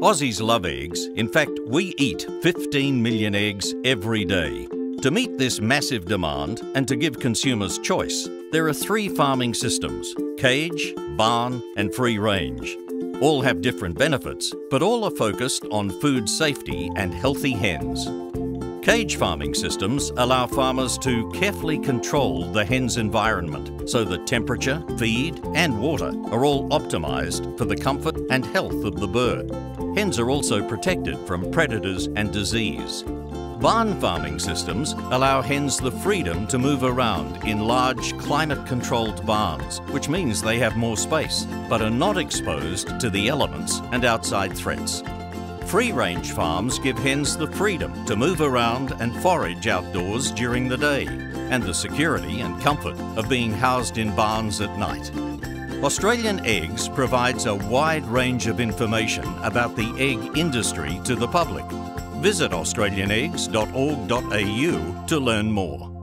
Aussies love eggs. In fact, we eat 15 million eggs every day. To meet this massive demand and to give consumers choice, there are three farming systems cage, barn, and free range. All have different benefits, but all are focused on food safety and healthy hens. Cage farming systems allow farmers to carefully control the hen's environment so that temperature, feed and water are all optimised for the comfort and health of the bird. Hens are also protected from predators and disease. Barn farming systems allow hens the freedom to move around in large climate-controlled barns, which means they have more space, but are not exposed to the elements and outside threats. Free range farms give hens the freedom to move around and forage outdoors during the day, and the security and comfort of being housed in barns at night. Australian Eggs provides a wide range of information about the egg industry to the public. Visit australianeggs.org.au to learn more.